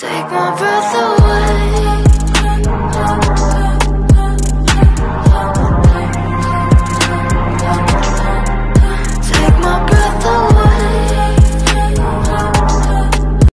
Take my breath away.